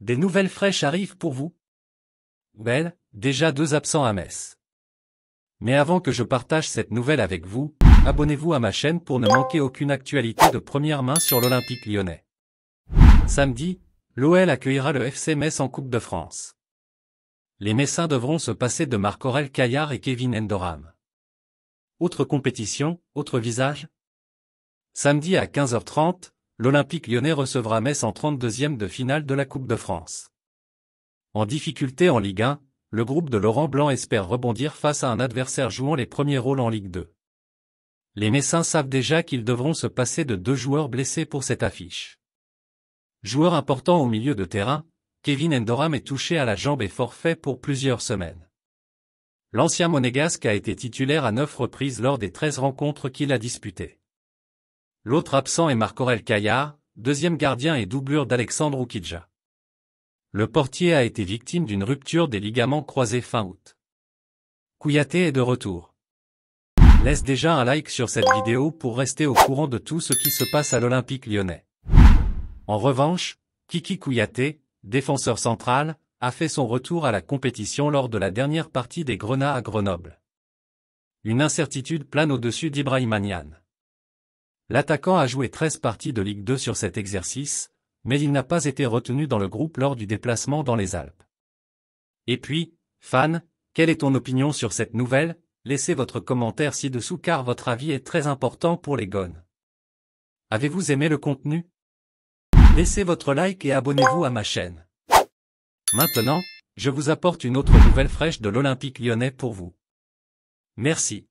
Des nouvelles fraîches arrivent pour vous Belle, déjà deux absents à Metz. Mais avant que je partage cette nouvelle avec vous, abonnez-vous à ma chaîne pour ne manquer aucune actualité de première main sur l'Olympique lyonnais. Samedi, l'OL accueillera le FC Metz en Coupe de France. Les Messins devront se passer de Marc-Aurel Caillard et Kevin Endoram. Autre compétition, autre visage Samedi à 15h30, l'Olympique lyonnais recevra Metz en 32e de finale de la Coupe de France. En difficulté en Ligue 1, le groupe de Laurent Blanc espère rebondir face à un adversaire jouant les premiers rôles en Ligue 2. Les Messins savent déjà qu'ils devront se passer de deux joueurs blessés pour cette affiche. Joueur important au milieu de terrain, Kevin Endoram est touché à la jambe et forfait pour plusieurs semaines. L'ancien monégasque a été titulaire à neuf reprises lors des 13 rencontres qu'il a disputées. L'autre absent est Marc-Aurel Caillard, deuxième gardien et doublure d'Alexandre Oukidja. Le portier a été victime d'une rupture des ligaments croisés fin août. Kouyaté est de retour. Laisse déjà un like sur cette vidéo pour rester au courant de tout ce qui se passe à l'Olympique lyonnais. En revanche, Kiki Kouyaté, défenseur central, a fait son retour à la compétition lors de la dernière partie des Grenats à Grenoble. Une incertitude plane au-dessus d'Ibrahim L'attaquant a joué 13 parties de Ligue 2 sur cet exercice, mais il n'a pas été retenu dans le groupe lors du déplacement dans les Alpes. Et puis, fan, quelle est ton opinion sur cette nouvelle? Laissez votre commentaire ci-dessous car votre avis est très important pour les gones. Avez-vous aimé le contenu? Laissez votre like et abonnez-vous à ma chaîne. Maintenant, je vous apporte une autre nouvelle fraîche de l'Olympique lyonnais pour vous. Merci.